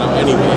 on him anyway.